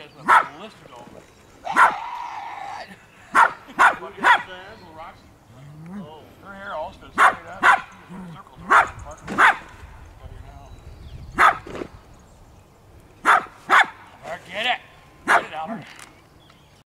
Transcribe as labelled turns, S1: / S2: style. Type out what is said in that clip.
S1: has nothing listed on it.
S2: Look at his ass,
S1: Roxy.
S2: Oh.